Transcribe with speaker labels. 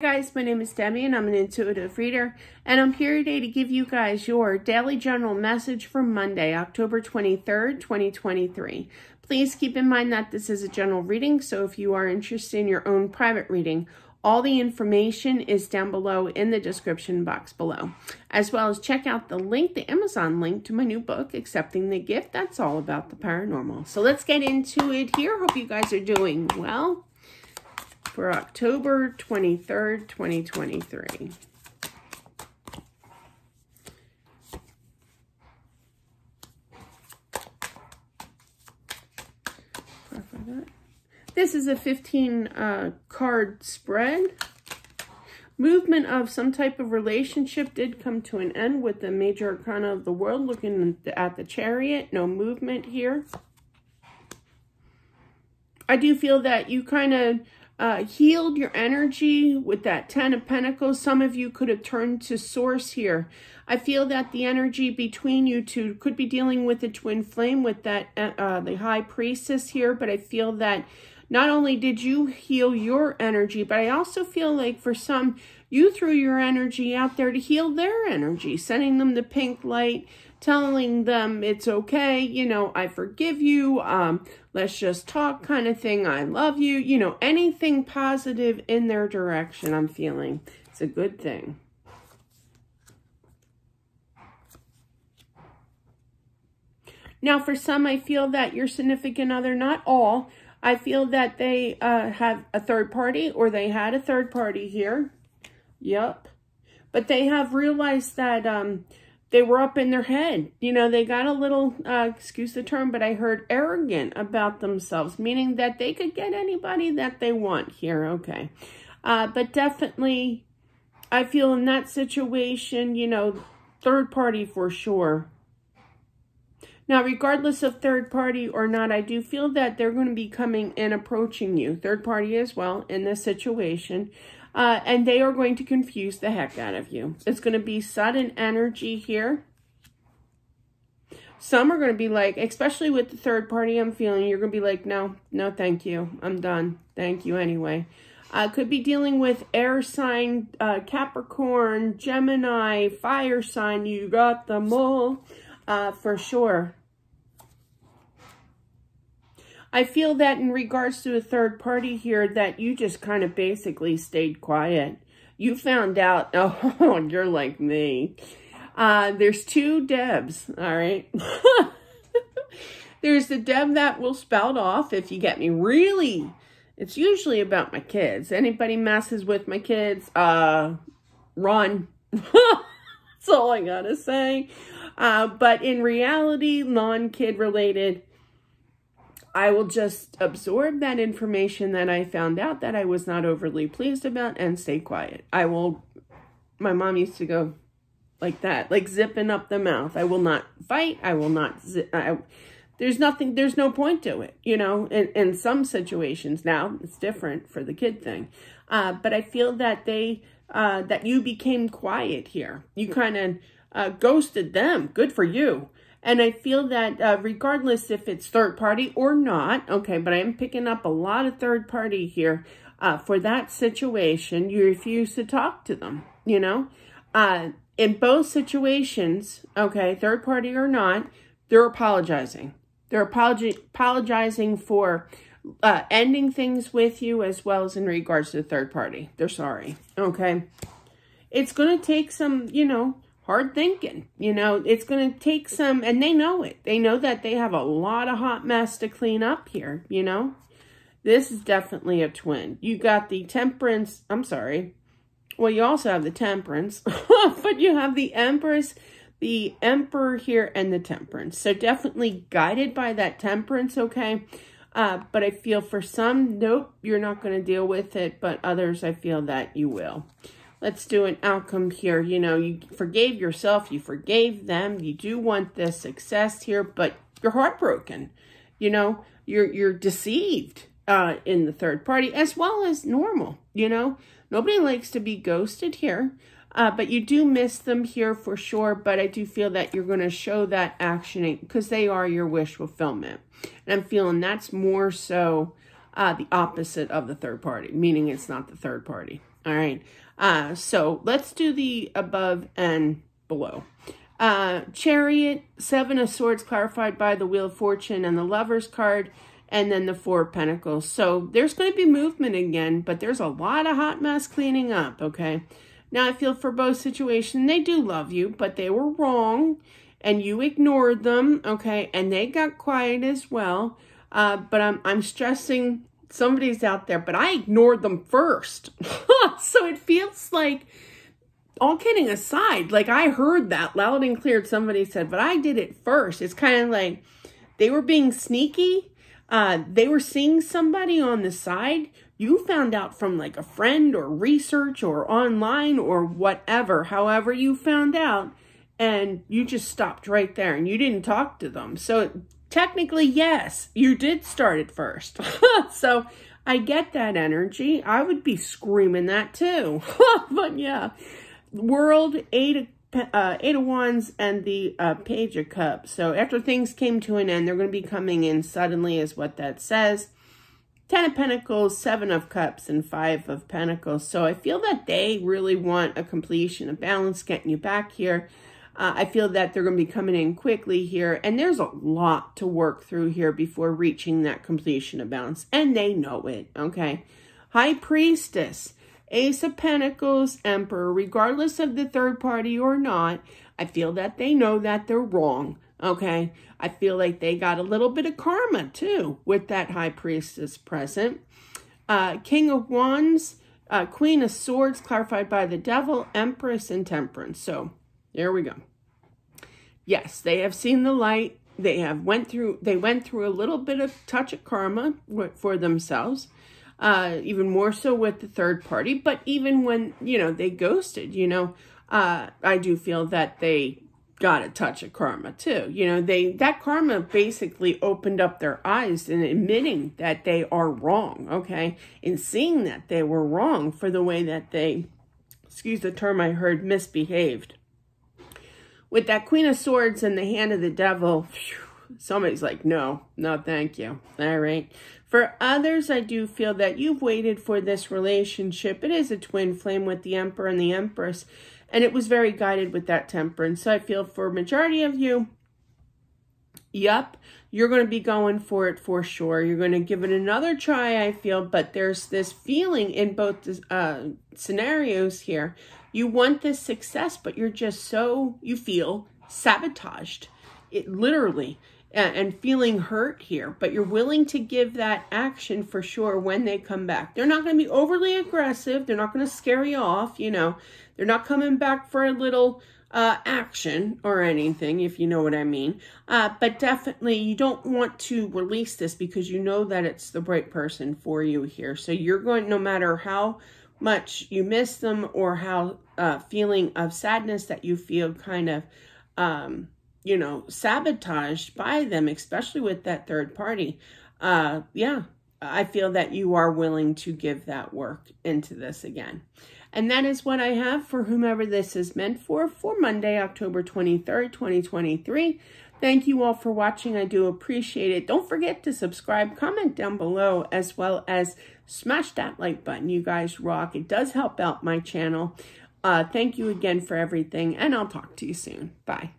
Speaker 1: guys, my name is Debbie and I'm an intuitive reader and I'm here today to give you guys your daily general message for Monday, October 23rd, 2023. Please keep in mind that this is a general reading, so if you are interested in your own private reading, all the information is down below in the description box below, as well as check out the link, the Amazon link to my new book, Accepting the Gift. That's all about the paranormal. So let's get into it here. Hope you guys are doing well for October 23rd, 2023. This is a 15 uh, card spread. Movement of some type of relationship did come to an end with the major arcana of the world. Looking at the chariot, no movement here. I do feel that you kind of uh, healed your energy with that Ten of Pentacles. Some of you could have turned to Source here. I feel that the energy between you two could be dealing with the twin flame with that uh, uh, the High Priestess here, but I feel that not only did you heal your energy, but I also feel like for some, you threw your energy out there to heal their energy, sending them the pink light, telling them it's okay, you know, I forgive you, um, let's just talk kind of thing, I love you, you know, anything positive in their direction I'm feeling. It's a good thing. Now, for some, I feel that your significant other, not all, I feel that they uh, have a third party or they had a third party here. Yep. But they have realized that um, they were up in their head. You know, they got a little, uh, excuse the term, but I heard arrogant about themselves, meaning that they could get anybody that they want here. Okay. Uh, but definitely, I feel in that situation, you know, third party for sure. Now, regardless of third party or not, I do feel that they're going to be coming and approaching you, third party as well, in this situation uh, and they are going to confuse the heck out of you. It's going to be sudden energy here. Some are going to be like, especially with the third party I'm feeling, you're going to be like, no, no, thank you. I'm done. Thank you anyway. Uh, could be dealing with air sign, uh, Capricorn, Gemini, fire sign. You got them all uh, for sure. I feel that in regards to a third party here, that you just kind of basically stayed quiet. You found out, oh, you're like me. Uh, there's two Debs, all right? there's the Deb that will spout off if you get me. Really, it's usually about my kids. Anybody messes with my kids, uh, run. That's all I gotta say. Uh, but in reality, non-kid related, I will just absorb that information that I found out that I was not overly pleased about and stay quiet. I will, my mom used to go like that, like zipping up the mouth. I will not fight. I will not, zip, I, there's nothing, there's no point to it, you know, in, in some situations now it's different for the kid thing. Uh, but I feel that they, uh, that you became quiet here. You kind of uh, ghosted them. Good for you. And I feel that uh, regardless if it's third party or not, okay, but I am picking up a lot of third party here. Uh, for that situation, you refuse to talk to them, you know? Uh, in both situations, okay, third party or not, they're apologizing. They're apologi apologizing for uh, ending things with you as well as in regards to the third party. They're sorry, okay? It's going to take some, you know, hard thinking. You know, it's going to take some, and they know it. They know that they have a lot of hot mess to clean up here, you know. This is definitely a twin. You got the temperance, I'm sorry. Well, you also have the temperance, but you have the empress, the emperor here, and the temperance. So definitely guided by that temperance, okay? Uh, but I feel for some, nope, you're not going to deal with it. But others, I feel that you will let's do an outcome here. You know, you forgave yourself, you forgave them, you do want this success here, but you're heartbroken. You know, you're you're deceived uh, in the third party as well as normal. You know, nobody likes to be ghosted here. Uh, but you do miss them here for sure. But I do feel that you're going to show that action because they are your wish fulfillment. And I'm feeling that's more so uh, the opposite of the third party, meaning it's not the third party. All right. Uh, so let's do the above and below. Uh, Chariot, Seven of Swords clarified by the Wheel of Fortune and the Lover's card, and then the Four of Pentacles. So there's going to be movement again, but there's a lot of hot mess cleaning up, okay? Now, I feel for both situations, they do love you, but they were wrong, and you ignored them, okay? And they got quiet as well. Uh, but I'm, I'm stressing somebody's out there, but I ignored them first. so it feels like, all kidding aside, like I heard that loud and clear. Somebody said, but I did it first. It's kind of like they were being sneaky. Uh, they were seeing somebody on the side. You found out from like a friend or research or online or whatever, however you found out, and you just stopped right there and you didn't talk to them. So technically, yes, you did start it first. so I get that energy. I would be screaming that too. but yeah, World, Eight of, uh, Eight of Wands, and the uh, Page of Cups. So after things came to an end, they're going to be coming in suddenly is what that says. Ten of Pentacles, Seven of Cups, and Five of Pentacles. So I feel that they really want a completion, a balance, getting you back here. Uh, I feel that they're going to be coming in quickly here, and there's a lot to work through here before reaching that completion of balance, and they know it, okay? High Priestess, Ace of Pentacles, Emperor, regardless of the third party or not, I feel that they know that they're wrong, okay? I feel like they got a little bit of karma, too, with that High Priestess present. Uh, King of Wands, uh, Queen of Swords, clarified by the Devil, Empress, and Temperance. So, there we go. Yes, they have seen the light. They have went through, they went through a little bit of touch of karma for themselves. Uh, even more so with the third party. But even when, you know, they ghosted, you know, uh, I do feel that they got a touch of karma too. You know, they, that karma basically opened up their eyes in admitting that they are wrong, okay? In seeing that they were wrong for the way that they, excuse the term I heard, misbehaved with that Queen of Swords and the Hand of the Devil, somebody's like, no, no, thank you. All right. For others, I do feel that you've waited for this relationship. It is a twin flame with the Emperor and the Empress, and it was very guided with that temperance. So I feel for majority of you, yep, you're going to be going for it for sure. You're going to give it another try, I feel, but there's this feeling in both uh, scenarios here. You want this success, but you're just so, you feel sabotaged, it literally, and feeling hurt here, but you're willing to give that action for sure when they come back. They're not going to be overly aggressive. They're not going to scare you off, you know. They're not coming back for a little uh, action or anything, if you know what I mean. Uh, but definitely, you don't want to release this because you know that it's the right person for you here. So you're going, no matter how much you miss them or how uh, feeling of sadness that you feel kind of, um, you know, sabotaged by them, especially with that third party. Uh, yeah, I feel that you are willing to give that work into this again. And that is what I have for whomever this is meant for, for Monday, October 23rd, 2023. Thank you all for watching. I do appreciate it. Don't forget to subscribe, comment down below, as well as smash that like button. You guys rock. It does help out my channel. Uh, thank you again for everything, and I'll talk to you soon. Bye.